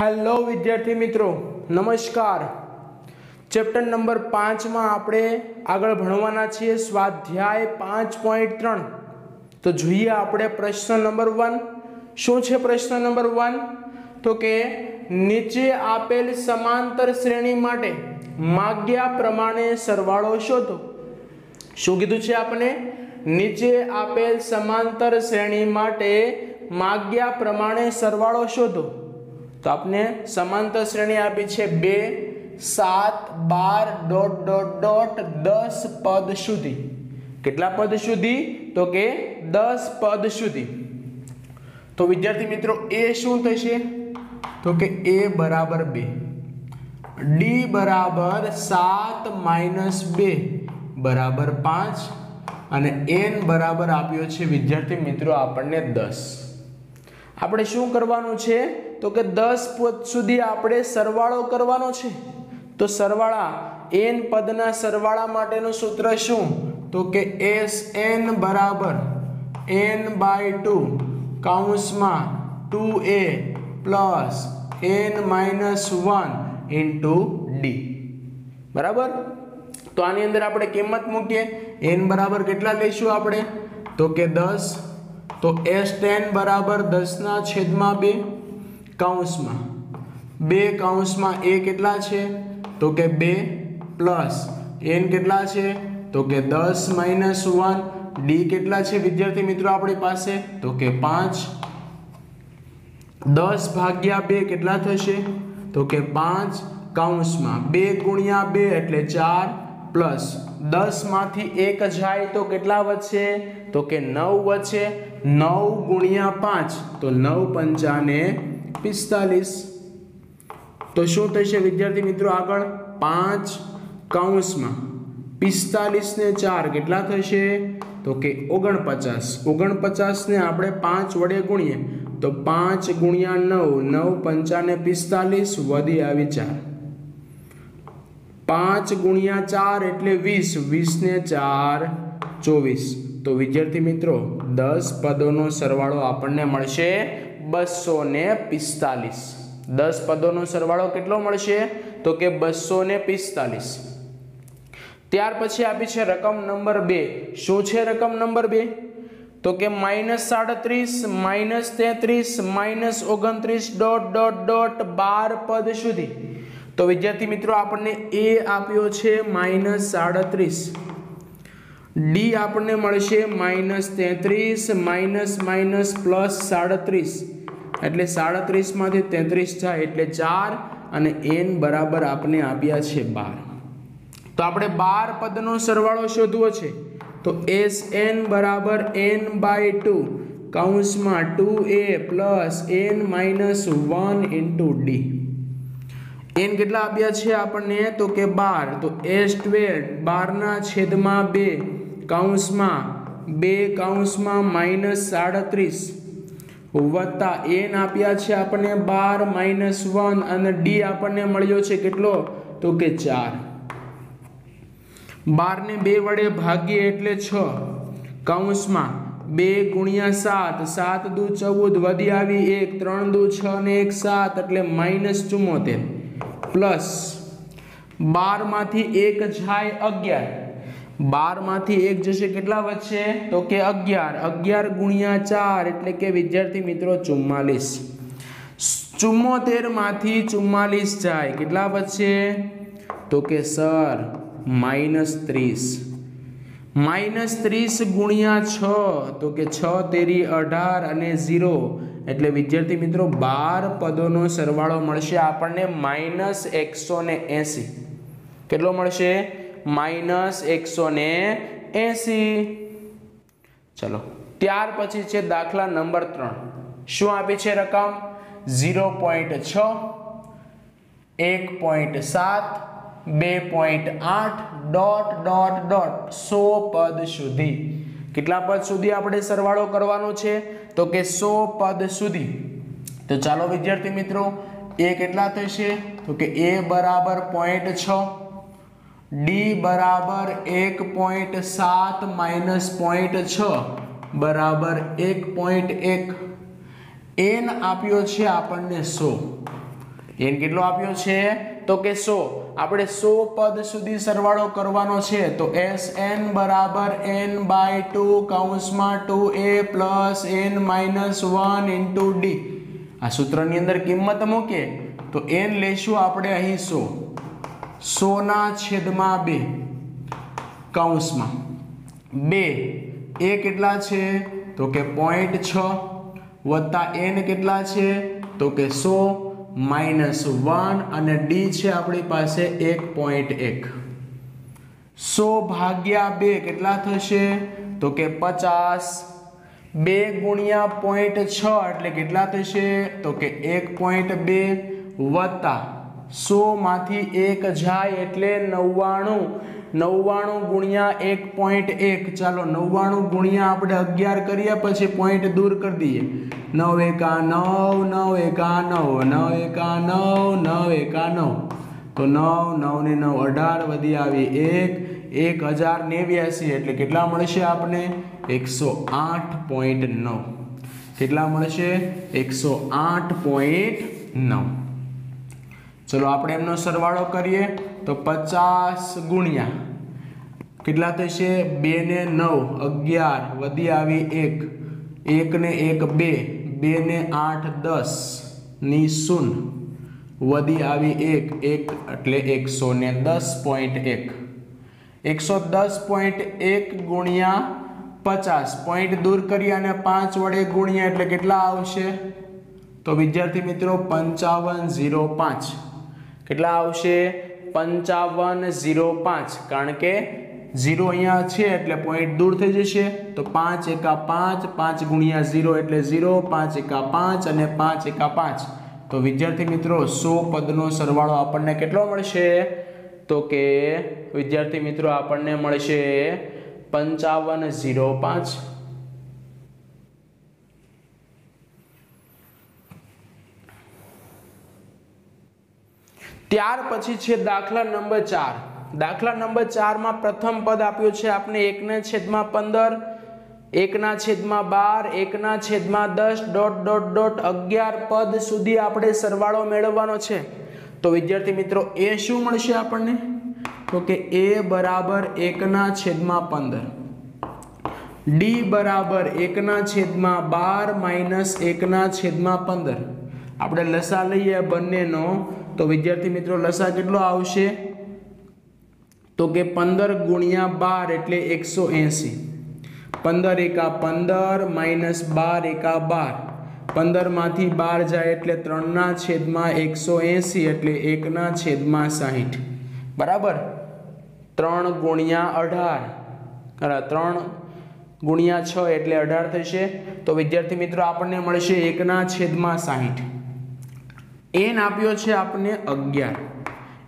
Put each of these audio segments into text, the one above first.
Hello વિદ્યાર્થી મિત્રો. નમસ્કાર. ચેપ્ટર નંબર પાંચમાં આપણે આગળ ભણવાના છીએ. સ્વાધ્યાય પાંચ પોઈન્ટ ત્રણ. તો જોઈએ આપણે પ્રશ્ન નંબર વન શું છે પ્રશ્ન નંબર વન તો કે નીચે આપેલ સમાંતર શ્રેણી માટે માગ્યા પ્રમાણે સરવાળો શોધો. શું કીધું છે આપણે નીચે આપેલ સમાંતર શ્રેણી માટે માગ્યા પ્રમાણે સરવાળો શોધો. તો આપને સમાંતર શ્રેણી આપી છે બે, સાત, બાર ડોટ ડોટ ડોટ દસ પદ સુધી. કેટલા પદ સુધી? તો કે દસ પદ સુધી. તો વિદ્યાર્થી મિત્રો, એ શું થશે? તો કે એ બરાબર બે. ડી બરાબર સાત માઇનસ બે બરાબર પાંચ અને એન બરાબર આપ્યો છે વિદ્યાર્થી મિત્રો આપણને દસ. આપણે શું કરવાનું છે? તો કે દસ પદ સુધી આપણે સરવાળો કરવાનો છે. તો સરવાળા એન પદના સરવાળા માટેનું સૂત્ર શું? તો કે એસ એન બરાબર N by two કાઉન્સમાં two A plus N minus one into D. બરાબર? તો આની અંદર આપણે કિંમત મૂકીએ. એન બરાબર કેટલા લઈશું આપણે? તો કે દસ. તો એસ ટેન બરાબર દસના છેદમાં બે. કાઉન્સમાં બે કૌંસમાં એ કેટલા છે? તો કે બે પ્લસ. એન કેટલા છે? તો કે દસ માઇનસ વન. ડી કેટલા છે વિદ્યાર્થી મિત્રો આપણી પાસે? તો કે પાંચ. દસ ભાગ્યા બે કેટલા થશે? તો કે પાંચ કૌંસમાં બે ગુણ્યા બે એટલે ચાર પ્લસ. દસમાંથી એક જાય તો કેટલા વધશે? તો કે નવ વધશે. નવ ગુણ્યા પાંચ. તો નવ પંચાને પિસ્તાલીસ. તો શું થશે વિદ્યાર્થી મિત્રો આગળ? પાંચ કાઉન્સમાં પિસ્તાલીસ ને ચાર કેટલા થશે? તો કે ઓગણપચાસ. ઓગણપચાસને આપણે પાંચ વડે ગુણીએ, તો પાંચ ગુણ્યા નવ નવ પંચાને પિસ્તાલીસ વધી આવી ચાર. પાંચ ગુણ્યા ચાર એટલે વીસ વીસ ને ચાર, ચોવીસ. તો વિદ્યાર્થી મિત્રો, દસ પદોનો સરવાળો આપણને મળશે બસો ને પિસ્તાલીસ. દસ પદોનો સરવાળો કેટલો મળશે? તો કે બસો ને પિસ્તાલીસ. ત્યાર પછી આપી છે રકમ નંબર બે. શું છે રકમ નંબર બે? તો કે માઇનસ સાડત્રીસ, માઇનસ તેત્રીસ, માઇનસ ઓગણત્રીસ ડોટ ડોટ ડોટ બાર પદ સુધી. તો વિદ્યાર્થી મિત્રો, આપણને એ આપ્યો છે માઇનસ સાડત્રીસ. ડી આપણને મળશે માઇનસ તેત્રીસ, માઇનસ માઇનસ પ્લસ સાડત્રીસ. એટલે સાડત્રીસમાંથી તેત્રીસ થાય એટલે ચાર અને એન બરાબર આપણે આપ્યા છે બાર. તો આપણે બાર પદનો સરવાળો શોધવો છે. તો એસ એન બરાબર N by two કાઉન્સમાં two A plus N minus one into D. N કેટલા આપ્યા છે આપણને? તો કે બાર. તો એસ ટ્વેલ્વ બારના છેદમાં બે કૌંસમાં બે કૌંસમાં માઇનસ સાડત્રીસ. વત્તા એન આપ્યા છે આપણને બાર, માઇનસ વન અને ડી આપણને મળ્યો છે કેટલો? તો કે ચાર. બારને બે વડે ભાગીએ એટલે છ. કૌંસમાં બે ગુણ્યા સાત સાત દુ ચૌદ વધી આવી એક, ત્રણ દુ છ ને એક સાત એટલે માઇનસ ચુમ્મોતેર. પ્લસ બારમાંથી એક જાય અગિયાર. બારમાંથી એક જશે કેટલા વચ્ચે તો કે અગિયાર. અગિયાર ગુણ્યા ચાર એટલે કે વિદ્યાર્થી મિત્રો ચુમ્માલીસ. ચુમ્મોતેરમાંથી ચુમ્માલીસ જાય. કેટલા વચ્ચે તો કે સર, માઇનસ ત્રીસ. માઇનસ ત્રીસ ગુણ્યા છ, તો કે છ તેરી અઢાર અને ઝીરો. એટલે વિદ્યાર્થી મિત્રો બાર પદોનો સરવાળો મળશે આપણને માઇનસ એકસો ને એંસી. કેટલો મળશે? માઇનસ એકસો ને એંસી. ચલો, ત્યાર પછી છે દાખલા નંબર ત્રણ. શું આપી છે રકમ? ઝીરો પોઈન્ટ છ, એક પોઈન્ટ સાત, બે પોઈન્ટ આઠ, ડોટ ડોટ ડોટ. સો પદ સુધી. કેટલા પદ સુધી આપણે સરવાળો કરવાનો છે? તો કે સો પદ સુધી. તો ચાલો વિદ્યાર્થી મિત્રો, એ કેટલા થશે? તો કે એ બરાબર પોઈન્ટ છ. ડી બરાબર એક પોઈન્ટ સાત માઇનસ પોઈન્ટ છ બરાબર એક પોઈન્ટ એક. એન આપ્યો છે આપણને સો. એન કેટલો આપ્યો છે? તો કે સો. આપણે સો પદ સુધી સરવાળો કરવાનો છે, તો એસ એન બરાબર N by two કાઉન્સમાં two A plus N minus one into D આ સૂત્રની અંદર કિંમત મૂકીએ, તો એન લેશું આપણે અહીં સો. સોના છેદમાં બે, કૌંસમાં. બે, એ કેટલા છે? તો કે પોઈન્ટ છ, વત્તા એન કેટલા છે? તો કે સો માઇનસ વન અને ડી છે આપણી પાસે એક પોઈન્ટ એક. સો ભાગ્યા બે કેટલા થશે? તો કે પચાસ. બે ગુણ્યા પોઈન્ટ છ એટલે કેટલા થશે? તો કે એક પોઈન્ટ બે વત્તા સો માંથી એક જાય એટલે નવ્વાણું નવ્વાણું ગુણ્યા એક પોઈન્ટ એક. ચાલો, નવ્વાણું ગુણ્યા આપણે અગિયાર કરીએ પછી પોઈન્ટ દૂર કરી દઈએ. નવ એકા નવ નવ એકા નવ નવ એકા નવ નવ એકા નવ. તો નવ નવ ને નવ, અઢાર વધી આવી એક એક હજાર નેવ્યાસી. એટલે કેટલા મળશે આપણે એકસો આઠ પોઈન્ટ નવ. કેટલા મળશે? એકસો આઠ પોઈન્ટ નવ. ચલો આપણે એમનો સરવાળો કરીએ તો પચાસ ગુણ્યા. કેટલા થશે? બે ને નવ, અગિયાર, વધી આવી એક. એક ને એક, બે. બે ને આઠ, દસ. ની શૂન. વધી આવી એક. એક એટલે એકસો ને દસ પોઈન્ટ એક. એકસો દસ પોઈન્ટ એક ગુણ્યા પચાસ. પોઈન્ટ દૂર કરી અને પાંચ વડે ગુણ્યા એટલે કેટલા આવશે? તો વિદ્યાર્થી મિત્રો પંચાવન ઝીરો પાંચ. કેટલા આવશે? પંચાવન, ઝીરો, પાંચ. કારણ કે ઝીરો અહીંયા છે એટલે પોઈન્ટ દૂર થઈ જશે. તો પાંચ એકા પાંચ પાંચ ગુણ્યા ઝીરો એટલે ઝીરો, પાંચ એકા પાંચ અને પાંચ એકા પાંચ. તો વિદ્યાર્થી મિત્રો, સો પદનો સરવાળો આપણને કેટલો મળશે? તો કે વિદ્યાર્થી મિત્રો, આપણને મળશે પંચાવન, ઝીરો, પાંચ. ત્યાર પછી છે દાખલા નંબર ચાર. દાખલા નંબર ચારમાં પ્રથમ પદ આપ્યું છે આપણે એકના છેદમાં પંદર, એકના છેદમાં બાર, એકના છેદમાં દસ, ડોટ ડોટ ડોટ, અગિયાર પદ સુધી આપણે સરવાળો મેળવવાનો છે. તો વિદ્યાર્થી મિત્રો, એ શું મળશે આપણને? તો કે એ બરાબર એકના છેદમાં પંદર. ડી બરાબર એકના છેદમાં બાર માઇનસ એકના છેદમાં પંદર. આપણે લસા લઈએ બંનેનો. તો વિદ્યાર્થી મિત્રો લસા કેટલો આવશે? તો કે પંદર ગુણ્યા બાર એટલે એકસો એંસી. પંદર એકા પંદર માઇનસ બાર એકા બાર. પંદરમાંથી બાર જાય એટલે ત્રણના છેદમાં એકસો એંસી એટલે એકના છેદમાં સાહીઠ. બરાબર? ત્રણ ગુણ્યા અઢાર. ત્રણ ગુણ્યા છ એટલે અઢાર થશે. તો વિદ્યાર્થી મિત્રો આપણને મળશે એકના છેદમાં સાહીઠ. એન આપ્યો છે આપણને અગિયાર.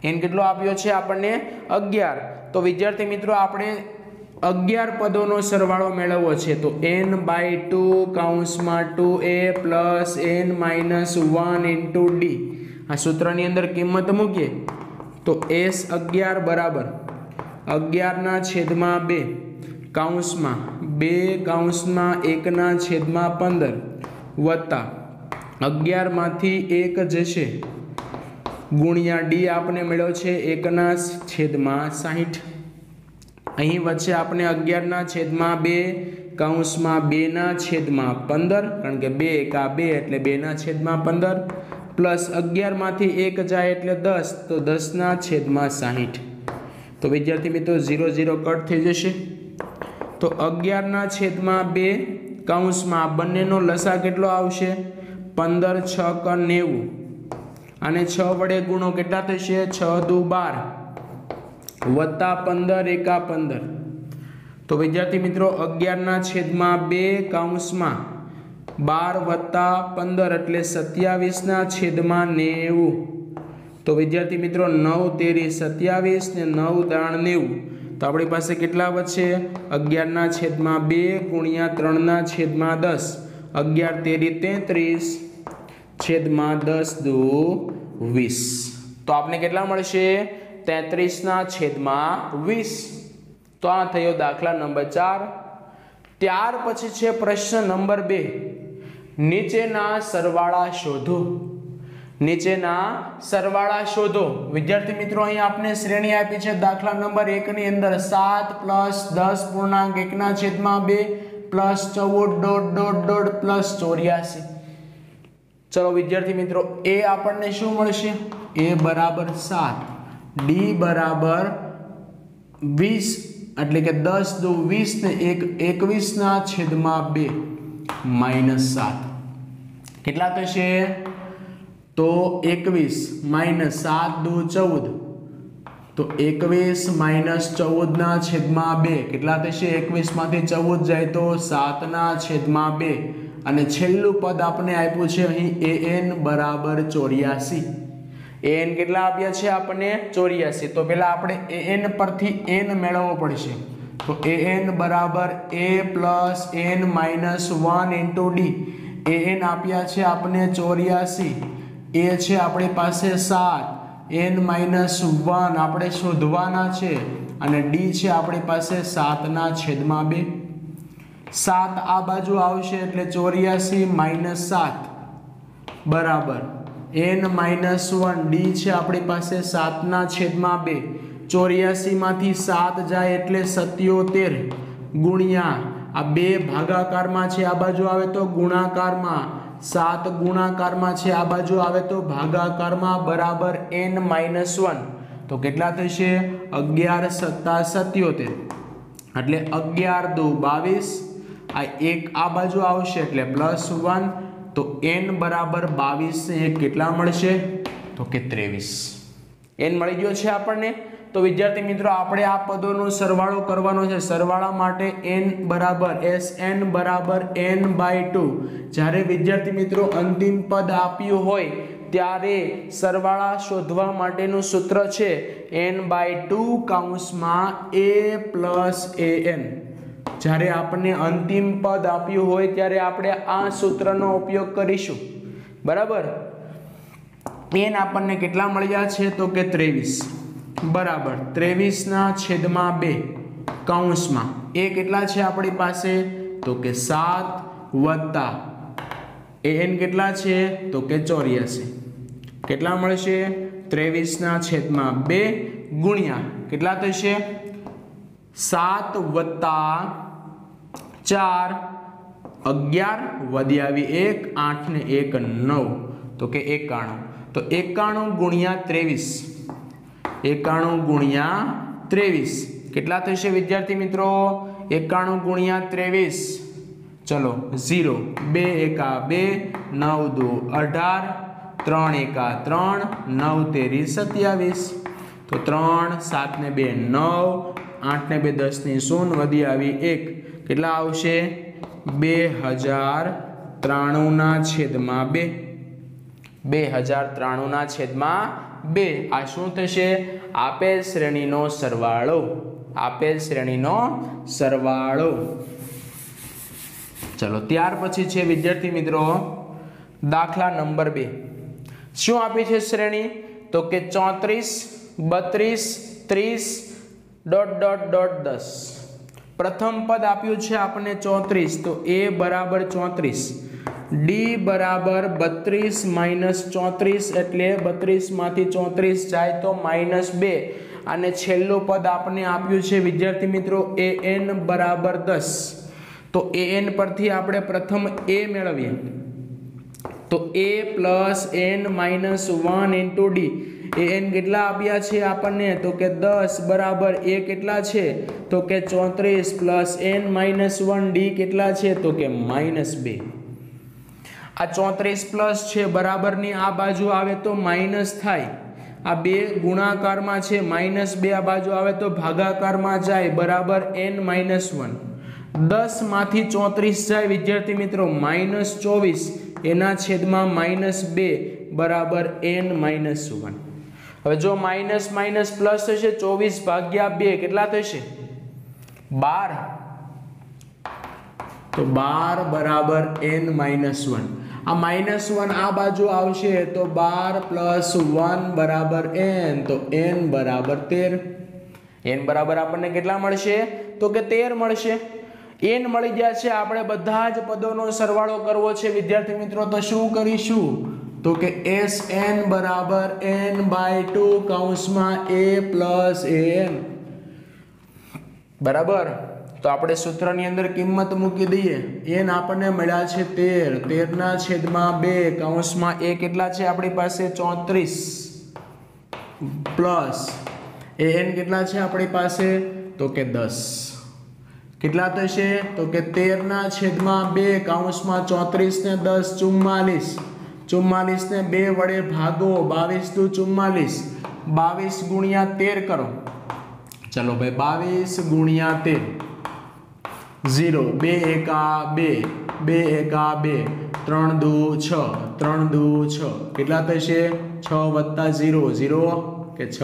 એન કેટલો આપ્યો છે આપણને અગિયાર. તો વિદ્યાર્થી મિત્રો, આપણે અગિયાર પદોનો સરવાળો મેળવવો છે. તો N by two કાઉન્સમાં two A plus N minus one into D. આ સૂત્રની અંદર કિંમત મૂકીએ. તો એસ અગિયાર બરાબર. અગિયારના છેદમાં બે. કાઉન્સમાં બે, કાઉન્સમાં એકના છેદમાં પંદર. વત્તા. અગિયારમાંથી એક જશે ગુણ્યા ડી આપણે મેળવ્યો છે એકના છેદમાં સાહીઠ. અહીં વચ્ચે આપણે અગિયારના છેદમાં બે, કૌંસમાં બેના છેદમાં પંદર, કારણ કે બે એકા બે એટલે બેના છેદમાં પંદર. પ્લસ અગિયારમાંથી એક જાય એટલે દસ, તો દસના છેદમાં સાહીઠ. તો વિદ્યાર્થી મિત્રો ઝીરો ઝીરો કટ થઈ જશે. તો અગિયારના છેદમાં બે, કૌંસમાં બંનેનો લસા કેટલો આવશે? પંદર, છ ક નેવું. અને છ વડે ગુણો કેટલા થશે? છ દુ બાર. વત્તા પંદર એકા પંદર. તો વિદ્યાર્થી મિત્રો, અગિયારના છેદમાં બે કાઉન્સમાં બાર વત્તા પંદર એટલે સત્યાવીસના છેદમાં નેવું. તો વિદ્યાર્થી મિત્રો, નવ તેરી સત્યાવીસ ને નવ દાણ નેવું. તો આપણી પાસે કેટલા વધશે? અગિયારના છેદમાં બે ગુણ્યા ત્રણના છેદમાં દસ. અગિયાર તેરી તેત્રીસ. છેદમાં દસ દુ વીસ. તો આપને કેટલા મળશે? તેત્રીસના છેદમાં વીસ. તો આ થયો દાખલા નંબર ચાર. ત્યાર પછી છે પ્રશ્ન નંબર બે. નીચેના સરવાળા શોધો. નીચેના સરવાળા શોધો. વિદ્યાર્થી મિત્રો અહીં આપને શ્રેણી આપી છે દાખલા નંબર એકની અંદર સાત પ્લસ દસ પૂર્ણાંક એકના છેદમાં બે પ્લસ ચૌદ દોઢ દોઢ દોઢ પ્લસ ચોર્યાસી. ચલો વિદ્યાર્થી મિત્રો, એ આપણને શું મળશે? એ બરાબર સાત. ડી બરાબર વીસ, એટલે કે દસ દો વીસ ને એક એકવીસના છેદમાં બે માઇનસ સાત. કેટલા થશે? તો એકવીસ માઇનસ સાત દો ચૌદ. તો એકવીસ માઇનસ ચૌદના છેદમાં બે. કેટલા થશે? એકવીસમાંથી ચૌદ જાય તો સાતના છેદમાં બે. અને છેલ્લું પદ આપણે આપ્યું છે અહીં એ એન બરાબર ચોર્યાસી. એન કેટલા આપ્યા છે આપણને? ચોર્યાસી. તો પહેલાં આપણે એ એન પરથી એન મેળવવો પડશે. તો એ એન બરાબર A plus N minus one into D A N આપ્યા છે આપણને ચોર્યાસી. એ છે આપણી પાસે સાત. એન માઇનસ વન આપણે શોધવાના છે. અને ડી છે આપણી પાસે સાતના છેદમાં બે. સાત આ બાજુ આવશે એટલે ચોર્યાસી માઇનસ સાત. બરાબર. N minus one. ડી છે આપણી પાસે સાતના છેદમાં બે. ચોર્યાસીમાંથી સાત જાય એટલે સત્યોતેર ગુણ્યા. આ બે ભાગાકારમાં છે આ બાજુ આવે તો ગુણાકારમાં. સાત ગુણાકારમાં છે આ બાજુ આવે તો ભાગાકારમાં. બરાબર. N minus one. તો કેટલા થશે? અગિયાર સત્તા સત્યોતેર. એટલે અગિયાર દો બાવીસ. આ એક આ બાજુ આવશે એટલે પ્લસ વન, તો એન બરાબર બાવીસ એ કેટલા મળશે? તો કે ત્રેવીસ. એન મળી ગયો છે આપણને? તો વિદ્યાર્થી મિત્રો, આપણે આ પદોનો સરવાળો કરવાનો છે. સરવાળા માટે એન બરાબર, એસ એન બરાબર એન બાય ટુ. જ્યારે વિદ્યાર્થી મિત્રો અંતિમ પદ આપ્યું હોય, ત્યારે સરવાળા શોધવા માટેનું સૂત્ર છે એન બાય ટુ કાઉન્સમાં એ પ્લસ એ એન. જ્યારે આપણને અંતિમ પદ આપ્યું હોય ત્યારે આપણે આ સૂત્રનો ઉપયોગ કરીશું. બરાબર? એન આપણને કેટલા મળ્યા છે? તો કે ત્રેવીસ. બરાબર. ત્રેવીસના છેદમાં બે કૌંસમાં. એ કેટલા છે આપણી પાસે? તો કે સાત વત્તા એન કેટલા છે? તો કે ચોર્યાસી. કેટલા મળશે? ત્રેવીસના છેદમાં બે ગુણ્યા. કેટલા થશે? સાત વત્તા ચાર અગિયાર વધી આવી એક, આઠ ને એક નવ. તો કે એકાણું. તો એકાણું ગુણ્યા ત્રેવીસ. એકાણું ગુણ્યા ત્રેવીસ. કેટલા થશે વિદ્યાર્થી મિત્રો? એકાણું ગુણ્યા ત્રેવીસ. ચલો, ઝીરો. બે એકા બે, નવ દો અઢાર. ત્રણ એકા ત્રણ, નવ તેરી સત્યાવીસ. તો ત્રણ, સાત ને બે, નવ. આઠ ને બે દસની શૂન વધી આવી એક. કેટલા આવશે? બે હજાર ત્રાણુંના છેદમાં બે. બે હજાર ત્રાણુંના છેદમાં બે. આ શું થશે? આપેલ શ્રેણીનો સરવાળો. આપેલ શ્રેણીનો સરવાળો. ચલો, ત્યાર પછી છે વિદ્યાર્થી મિત્રો, દાખલા નંબર બે. શું આપી છે શ્રેણી? તો કે ચોત્રીસ, બત્રીસ, ત્રીસ ડોટ ડોટ ડોટ દસ. પ્રથમ પદ આપ્યું છે આપણને ચોત્રીસ, તો એ બરાબર ચોત્રીસ. ડી બરાબર બત્રીસ માઇનસ ચોત્રીસ એટલે બત્રીસમાંથી ચોત્રીસ જાય તો માઇનસ બે. અને છેલ્લું પદ આપણને આપ્યું છે, વિદ્યાર્થી મિત્રો, એ એન બરાબર દસ. તો એ એન પરથી આપણે પ્રથમ એ મેળવીએ. તો A plus N minus one into D. N કેટલા આપ્યા છે આપણને? તો કે દસ બરાબર એ કેટલા છે? તો કે ચોત્રીસ plus N minus one D કેટલા છે? તો કે માઇનસ બે. આ ચોત્રીસ પ્લસ છે બરાબરની આ બાજુ આવે તો માઇનસ થાય. આ બે ગુણાકારમાં છે માઇનસ બે આ બાજુ આવે તો ભાગાકારમાં જાય. બરાબર એન માઇનસ વન. દસમાંથી ચોત્રીસ જાય. વિદ્યાર્થી મિત્રો, માઇનસ ચોવીસ. એના છેદમાં માઇનસ બે. બરાબર એન માઇનસ વન. હવે જો માઇનસ માઇનસ પ્લસ થશે, ચોવીસ ભાગ્યા બે કેટલા થશે? બાર. તો બાર બરાબર એન માઇનસ વન. આ માઇનસ વન આ બાજુ આવશે, તો બાર પ્લસ વન બરાબર એન, તો એન બરાબર તેર. એન બરાબર આપણને કેટલા મળશે? તો કે તેર મળશે. એન મળી ગયા છે, આપણે બધા જ પદોનો સરવાળો કરવો છે. વિદ્યાર્થી મિત્રો, તો શું કરીશું? તો કે એસ એન બરાબર એન બાય ટુ કૌંસમાં એ પ્લસ એન. બરાબર? તો આપણે સૂત્રની અંદર કિંમત મૂકી દઈએ. એન આપણને મળ્યા છે તેર. તેરના છેદમાં બે. કૌંસમાં એ કેટલા છે આપણી પાસે? ચોત્રીસ. પ્લસ. એ એન કેટલા છે આપણી પાસે? તો કે દસ. કેટલા થશે? તો કે તેરના છેદમાં બે. કૌંસમાં ચોત્રીસ ને દસ ચુમ્માલીસ. ચુમ્માલીસ ને બે વડે ભાગો, બાવીસ દુ ચુમ્માલીસ. બાવીસ ગુણ્યા તેર કરો. ચલો ભાઈ, બાવીસ ગુણ્યા તેર. ઝીરો. બે એકા બે. બે એકા બે. ત્રણ દુ છ. ત્રણ દુ છ. કેટલા થશે? છ વત્તા ઝીરો. ઝીરો કે છ?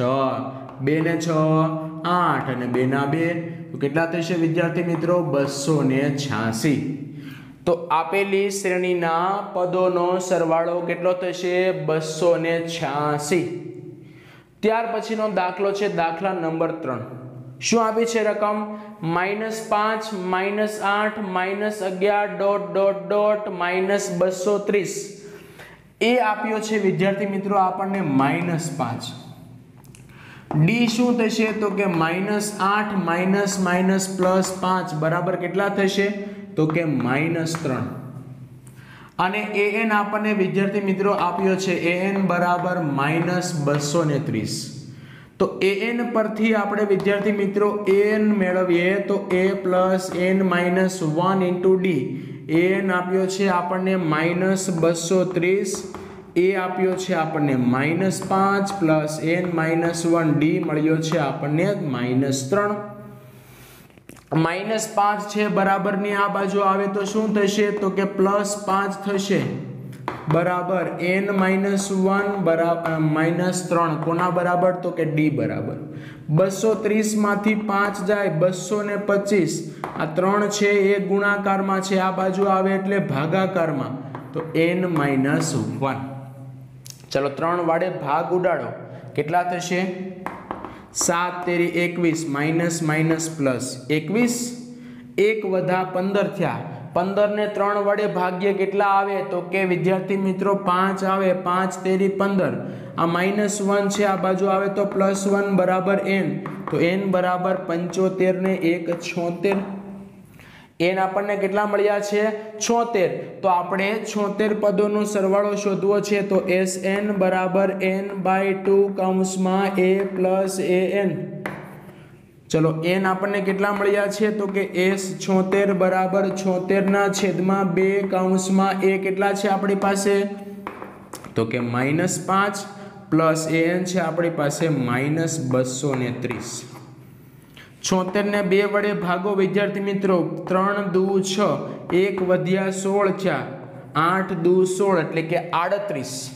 છ. બે ને છ, આઠ. અને બે ના બે. કેટલા થશે વિદ્યાર્થી મિત્રો? બસો ને છ્યાસી. તો આપેલી શ્રેણીના પદોનો સરવાળો કેટલો થશે? બસો ને છ્યાસી. ત્યાર પછીનો દાખલો છે દાખલા નંબર ત્રણ. શું આપી છે રકમ? માઇનસ પાંચ, માઇનસ આઠ, માઇનસ અગિયાર, ડોટ ડોટ ડોટ, માઇનસ બસો ત્રીસ. એ આપ્યો છે વિદ્યાર્થી મિત્રો આપણને માઇનસ પાંચ. ડી શું થશે? તો કે માઇનસ આઠ, માઇનસ માઇનસ પ્લસ પાંચ. બરાબર કેટલા થશે? તો કે માઇનસ ત્રણ. અને એ એન આપણને વિદ્યાર્થી મિત્રો આપ્યો છે એ એન બરાબર માઇનસ બસો ને ત્રીસ. તો એ એન પરથી આપણે વિદ્યાર્થી મિત્રો એ એન મેળવીએ તો A plus N minus one into D. A N આપ્યો છે આપણને માઇનસ બસો ત્રીસ. એ આપ્યો છે આપણને માઇનસ પાંચ plus N minus one D મળ્યો છે આપણને માઇનસ ત્રણ. માઇનસ પાંચ છે, બરાબરની આ બાજુ આવે તો શું થશે? તો કે પ્લસ પાંચ થશે. બરાબર. એન માઇનસ વન બરાબર માઇનસ ત્રણ. કોના બરાબર? તો કે ડી બરાબર. બસો ત્રીસમાંથી પાંચ જાય, બસો ને પચીસ. આ ત્રણ છે, એ ગુણાકારમાં છે, આ બાજુ આવે એટલે ભાગાકારમાં. તો એન માઇનસ વન. ચલો, ત્રણ વાડે ભાગ ઉડાડો. કેટલા થશે? સાત તેરી એકવીસ, માઇનસ માઇનસ, પ્લસ. એકવીસ? એક વધા પંદર થયા. પંદરને ત્રણ વડે ભાગ્ય કેટલા આવે? તો કે વિદ્યાર્થી મિત્રો પાંચ આવે, પાંચ તેરી પંદર. આ માઇનસ વન છે, આ બાજુ આવે તો પ્લસ વન બરાબર એન. તો એન બરાબર પંચોતેર ને એક છોતેર. એન આપણને કેટલા મળ્યા છે? છોતેર. તો આપણે છોતેર પદોનો સરવાળો શોધવો છે તો એસ એન બરાબર એન બાય ટુ કૌંસમાં એ પ્લસ એ એન ચલો એન આપણને કેટલા મળ્યા છે? તો કે એસ છોતેર બરાબર છોતેરના છેદમાં બે કૌંસમાં એ કેટલા છે આપણી પાસે? તો કે માઇનસ પાંચ પ્લસ એ એન છે આપણી પાસે માઇનસ બસો ત્રીસ. છોતેર ને બે વડે ભાગો વિદ્યાર્થી મિત્રો. ત્રણ દુ છ, એક વધ્યા સોળ ચાર, આઠ દુ સોળ એટલે કે આડત્રીસ.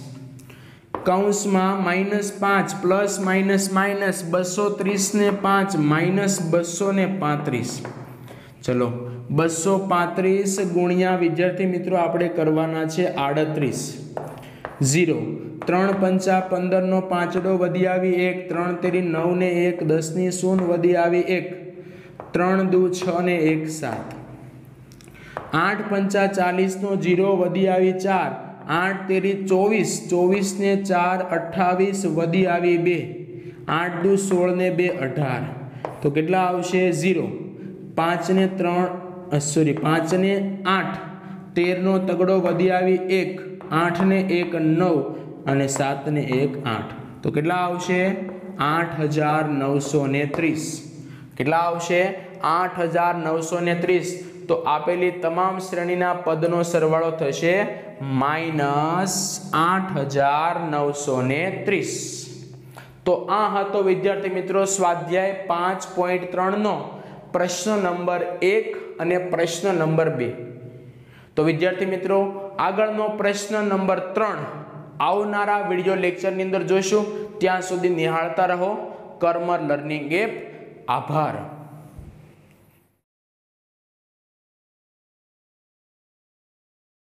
કૌંસમાં માઇનસ પાંચ, પ્લસ માઇનસ માઇનસ બસો ત્રીસ ને પાંચ, માઇનસ બસો ને પાંત્રીસ. ચલો, બસો પાંત્રીસ ગુણ્યા વિદ્યાર્થી મિત્રો, આપણે કરવાના છે આડત્રીસ. ઝીરો. ત્રણ પંચા પંદરનો પાંચડો વધી આવી એક. ત્રણ તેરી નવને એક. દસની શૂન વધી આવી એક. ત્રણ દુ છ ને એક સાત. આઠ પંચા ચાલીસનો જીરો વધી આવી ચાર. આઠ તેરી ચોવીસ. ચોવીસને ચાર અઠ્ઠાવીસ વધી આવી બે. આઠ દુ સોળ ને બે અઢાર. તો કેટલા આવશે? ઝીરો. પાંચને ત્રણ સોરી, પાંચને આઠ. તેરનો તગડો વધી આવી એક. આઠ ને એક નવ અને સાત ને એક આઠ. તો કેટલા આવશે? આઠ હજાર નવસો ને ત્રીસ. કેટલા આવશે? આઠ હજાર નવસો ને ત્રીસ. તો આપેલી તમામ શ્રેણીના પદનો સરવાળો થશે માઇનસ આઠ હજાર નવસો ને ત્રીસ. તો આ હતો વિદ્યાર્થી મિત્રો સ્વાધ્યાય પાંચ પોઈન્ટ ત્રણનો પ્રશ્ન નંબર એક અને પ્રશ્ન નંબર બે. તો વિદ્યાર્થી મિત્રો આગળનો પ્રશ્ન નંબર ત્રણ. આવનારા વીડિયો લેક્ચરની અંદર જોઈશું. ત્યાં સુધી નિહાળતા રહો. કર્મર લર્નિંગ એપ આભાર.